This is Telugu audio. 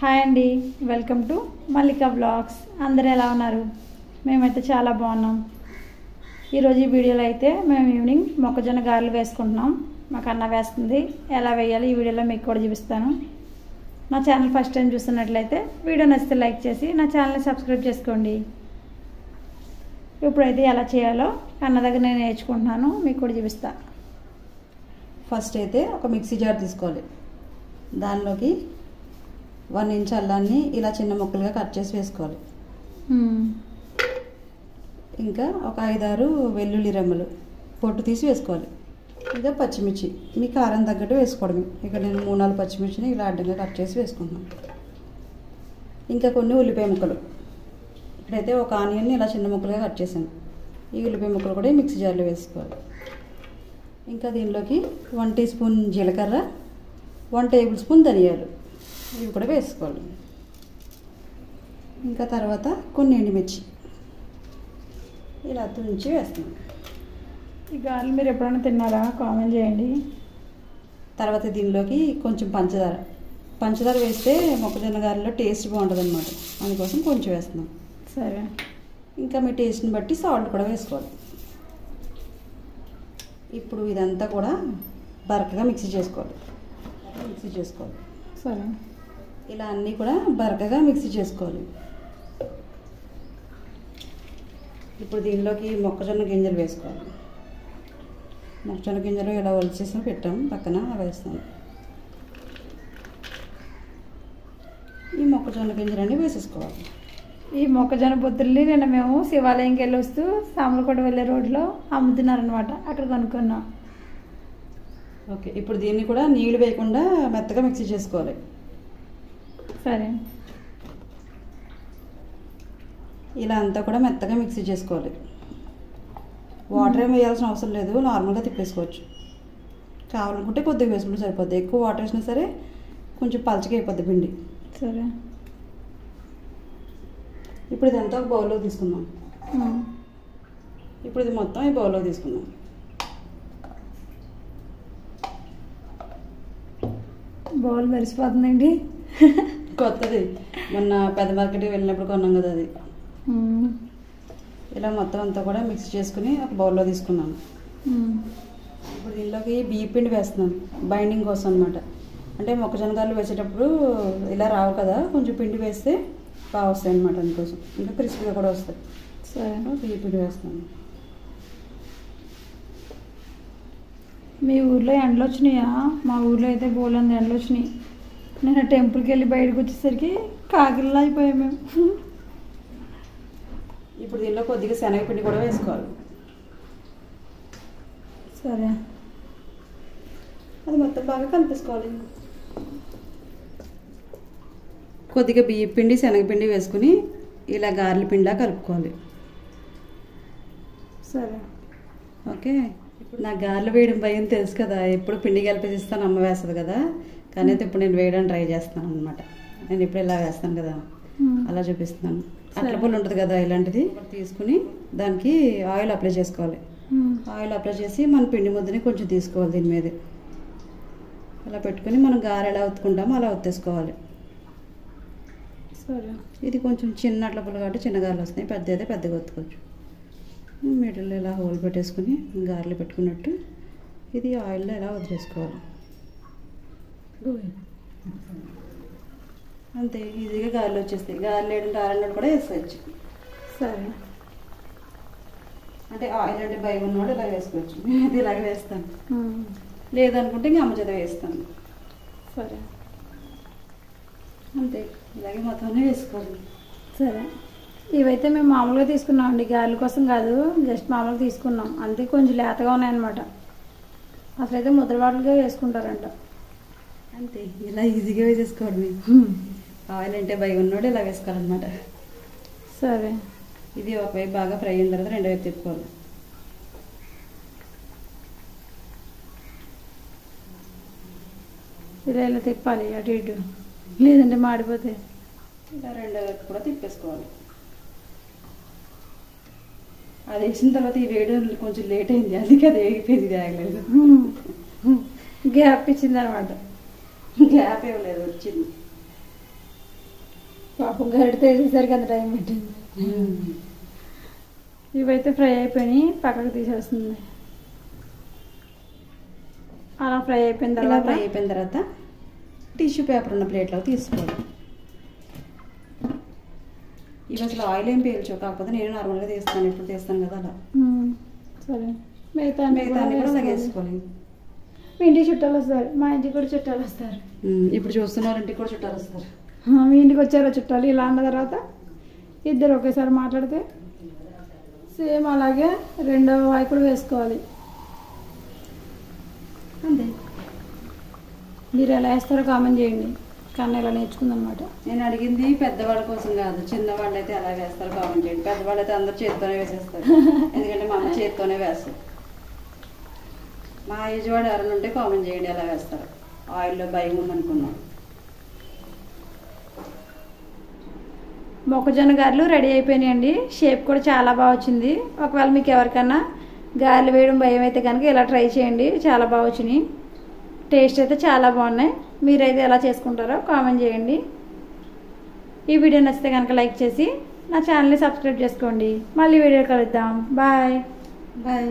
హాయ్ అండి వెల్కమ్ టు మల్లిక బ్లాగ్స్ అందరు ఎలా ఉన్నారు? మేమైతే చాలా బాగున్నాం. ఈరోజు ఈ వీడియోలో అయితే మేము ఈవినింగ్ మొక్కజొన్న గారెలు వేసుకుంటున్నాం. మాకు అన్న వేస్తుంది. ఎలా వేయాలి ఈ వీడియోలో మీకు కూడా చూపిస్తాను. నా ఛానల్ ఫస్ట్ టైం చూస్తున్నట్లయితే వీడియో నచ్చితే లైక్ చేసి నా ఛానల్ని సబ్స్క్రైబ్ చేసుకోండి. ఇప్పుడైతే ఎలా చేయాలో అన్న దగ్గర నేను నేర్చుకుంటున్నాను. మీకు కూడా చూపిస్తా. ఫస్ట్ అయితే ఒక మిక్సీ జార్ తీసుకోవాలి. దానిలోకి వన్ ఇంచ్ అల్లాన్ని ఇలా చిన్న ముక్కలుగా కట్ చేసి వేసుకోవాలి. ఇంకా ఒక ఐదారు వెల్లుల్లి రెమ్మలు పొట్టు తీసి వేసుకోవాలి. ఇంకా పచ్చిమిర్చి. మీ కారం తగ్గట్టు వేసుకోవడమే. ఇక్కడ నేను మూడు నాలుగు పచ్చిమిర్చిని ఇలా అడ్డంగా కట్ చేసి వేసుకుంటున్నాను. ఇంకా కొన్ని ఉల్లిపాయ ముక్కలు. ఇక్కడైతే ఒక ఆనియన్ని ఇలా చిన్న ముక్కలుగా కట్ చేశాను. ఈ ఉల్లిపాయ ముక్కలు కూడా మిక్సీ జార్లో వేసుకోవాలి. ఇంకా దీనిలోకి వన్ టీ స్పూన్ జీలకర్ర వన్ టేబుల్ స్పూన్ ధనియాలు. ఇవి కూడా వేసుకోవాలి. ఇంకా తర్వాత కొన్ని ఎండుమిర్చి. ఇలా తుంచి వేస్తాను ఈ గారెలు మీరు ఎప్పుడైనా తిన్నారా? కామెంట్ చేయండి. తర్వాత దీనిలోకి కొంచెం పంచదార. పంచదార వేస్తే మొక్కజొన్న గారెలో టేస్ట్ బాగుంటుంది అనమాట అందుకోసం కొంచెం వేస్తున్నాం. సరే. ఇంకా మీ టేస్ట్ని బట్టి సాల్ట్ కూడా వేసుకోవాలి. ఇప్పుడు ఇదంతా కూడా బరకగా మిక్సీ చేసుకోవాలి. మిక్సీ చేసుకోవాలి. సరే. ఇలా అన్నీ కూడా బరకగా మిక్సీ చేసుకోవాలి. ఇప్పుడు దీనిలోకి మొక్కజొన్న గింజలు వేసుకోవాలి. మొక్కజొన్న గింజలు ఇలా ఒలిచేసి పెట్టాం పక్కన వేస్తాను ఈ మొక్కజొన్న గింజలన్నీ వేసేసుకోవాలి. ఈ మొక్కజొన్న బొత్తుల్ని నిన్న మేము శివాలయంకి వెళ్ళి వస్తూ సామలకోట వెళ్ళే రోడ్లో అమ్ముతున్నారనమాట అక్కడ కొనుక్కున్నాం. ఓకే ఇప్పుడు దీన్ని కూడా నీళ్ళు వేయకుండా మెత్తగా మిక్సీ చేసుకోవాలి. సరే. ఇలా అంతా కూడా మెత్తగా మిక్సీ చేసుకోవాలి. వాటర్ ఏం వేయాల్సిన అవసరం లేదు నార్మల్గా తిప్పేసుకోవచ్చు. కావాలనుకుంటే కొద్దిగా వేసుకుంటే సరిపోద్ది. ఎక్కువ వాటర్ వేసినా సరే కొంచెం పలచగా అయిపోద్ది పిండి. సరే. ఇప్పుడు ఇదంతా ఒక బౌల్లో తీసుకుందాం. ఇప్పుడు ఇది మొత్తం ఈ బౌల్లో తీసుకుందాం. బౌల్ మెరిసిపోతుందండి. కొత్తది. మొన్న పెద్ద మార్కెట్కి వెళ్ళినప్పుడు కొన్నాం కదా అది. ఇలా మొత్తం అంతా కూడా మిక్స్ చేసుకుని ఒక బౌల్లో తీసుకున్నాను. ఇప్పుడు దీనిలోకి బియ్య పిండి వేస్తున్నాను. బైండింగ్ కోసం అనమాట అంటే మొక్కజొన్న గారెలు వేసేటప్పుడు ఇలా రావు కదా కొంచెం పిండి వేస్తే బాగా వస్తాయి అనమాట అందుకోసం. ఇంకా క్రిస్పీగా కూడా వస్తాయి. సరే. బియ్య పిండి వేస్తాను మీ ఊర్లో ఎండలు వచ్చినాయా? మా ఊర్లో అయితే బోలంది ఎండలు వచ్చినాయి. నేను టెంపుల్కి వెళ్ళి బయటకు వచ్చేసరికి కాకిల్లా అయిపోయాం మేము. ఇప్పుడు దీనిలో కొద్దిగా శనగపిండి కూడా వేసుకోవాలి. సరే. అది మొత్తం బాగా కలిపేసుకోవాలి. కొద్దిగా బియ్య పిండి శనగపిండి వేసుకుని ఇలా గారెల పిండా కలుపుకోవాలి. సరే. ఓకే. ఇప్పుడు నా గారెలు వేయడం భయం తెలుసు కదా. ఎప్పుడు పిండి కలిపేసిస్తాను అమ్మ వేస్తుంది కదా. కానీ అయితే ఇప్పుడు నేను వేయడానికి ట్రై చేస్తాను అనమాట నేను ఇప్పుడు ఇలా వేస్తాను కదా ఉమ్. అలా చూపిస్తున్నాను. అట్ల పుల్లు ఉంటుంది కదా ఇలాంటిది తీసుకుని దానికి ఆయిల్ అప్లై చేసుకోవాలి. ఉమ్. ఆయిల్ అప్లై చేసి మన పిండి ముద్దని కొంచెం తీసుకోవాలి దీని మీద. అలా పెట్టుకుని మనం గారె ఎలా ఒత్తుకుంటామో అలా ఒత్తేసుకోవాలి సరే. ఇది కొంచెం చిన్న అట్ల పుల్ల కాబట్టి చిన్న గారెలు వస్తాయి పెద్ద అయితే పెద్దగా ఒత్తుకోవచ్చు మిడిల్లో ఇలా హోల్ పెట్టేసుకుని గారెలు పెట్టుకున్నట్టు ఇది ఆయిల్లో ఇలా వదిలేసుకోవాలి. అంతే ఈజీగా గారెలు వచ్చేస్తాయి. గారెలు వేయడం ఆరన్నట్టు కూడా వేసుకోవచ్చు. సరే. అంటే ఆయిల్ అంటే భయం ఉన్నవాడు ఇలా వేసుకోవచ్చు. నేను అయితే ఇలాగే వేస్తాను. లేదనుకుంటే ఇంకా అమ్మ చేత వేస్తాను. సరే. అంతే ఇలాగే మొత్తాన్ని వేసుకోవాలి. సరే. ఇవైతే మేము మామూలుగా తీసుకున్నాం అండి. గాలి కోసం కాదు జస్ట్ మామూలుగా తీసుకున్నాం. అంతే కొంచెం లేతగా ఉన్నాయన్నమాట. అసలైతే ముద్రబాటులుగా వేసుకుంటారంట. అంతే ఇలా ఈజీగా వేసేసుకోవడమే. ఆయిల్ అంటే భయం ఉన్నవాడు ఇలా వేసుకోవాలన్నమాట. సరే. ఇది ఒకవైపు బాగా ఫ్రై అయిన తర్వాత రెండో వైపు తిప్పుకోవాలి. ఇలా ఇలా తిప్పాలి అటు ఇటు. లేదంటే మాడిపోతాయి ఇలా రెండో వైపు కూడా తిప్పేసుకోవాలి. అది వేసిన తర్వాత ఈ వేయడం కొంచెం లేట్ అయింది అందుకే అది వేగిపోయింది ఆగలేదు. గ్యాప్ ఇచ్చింది అనమాట గ్యాప్ ఇవ్వలేదు వచ్చింది. పాపం గరిటతో వేసేసరికి అంత టైం పెట్టింది. ఇవైతే ఫ్రై అయిపోయినాయి పక్కకు తీసేస్తుంది. అలా ఫ్రై అయిపోయిన తర్వాత ఫ్రై అయిపోయిన తర్వాత టిష్యూ పేపర్ ఉన్న ప్లేట్లో తీసుకోవాలి. ఇవి అసలు ఆయిల్ ఏం పీల్చు కాకపోతే నేను నార్మల్గా తీస్తాను ఇప్పుడు తీస్తాను కదా అలా. సరే. మిగతా మిగతా కూడా అలాగే వేసుకోవాలి. మీ ఇంటికి చుట్టాలు వస్తారు. మా ఇంటికి కూడా చుట్టాలు వస్తారు. ఇప్పుడు చూస్తున్నారు ఇంటికి కూడా చుట్టాలు వస్తారు. మీ ఇంటికి వచ్చారో చుట్టాలు? ఇలా అన్న తర్వాత ఇద్దరు ఒకేసారి మాట్లాడితే సేమ్ అలాగే రెండవ వాయి కూడా వేసుకోవాలి. అంతే. మీరు ఎలా వేస్తారో కామెంట్ చేయండి. కన్నా ఇలా నేర్చుకుందనమాట. నేను అడిగింది పెద్దవాళ్ళ కోసం కాదు చిన్నవాళ్ళు అయితే ఎలా వేస్తారు కామెంట్ చేయండి. పెద్దవాళ్ళు అయితే అందరు చేత్తోనే వేసేస్తారు. ఎందుకంటే మా అమ్మ చేత్తోనే వేస్తారు మా ఏజ్ వాడు ఎవరైనా ఉంటే కామెంట్ చేయండి ఎలా వేస్తారు? ఆయిల్లో భయం ఉందనుకున్నాం. మొక్కజొన్న గారెలు రెడీ అయిపోయినాయండి. షేప్ కూడా చాలా బాగా వచ్చింది. ఒకవేళ మీకు ఎవరికన్నా గారెలు వేయడం భయం అయితే కనుక ఇలా ట్రై చేయండి. చాలా బాగా వచ్చినాయి. టేస్ట్ అయితే చాలా బాగున్నాయి. మీరైతే ఎలా చేసుకుంటారో కామెంట్ చేయండి. ఈ వీడియో నచ్చితే కనుక లైక్ చేసి నా ఛానల్ని సబ్స్క్రైబ్ చేసుకోండి. మళ్ళీ వీడియో కలుద్దాం. బాయ్. బాయ్.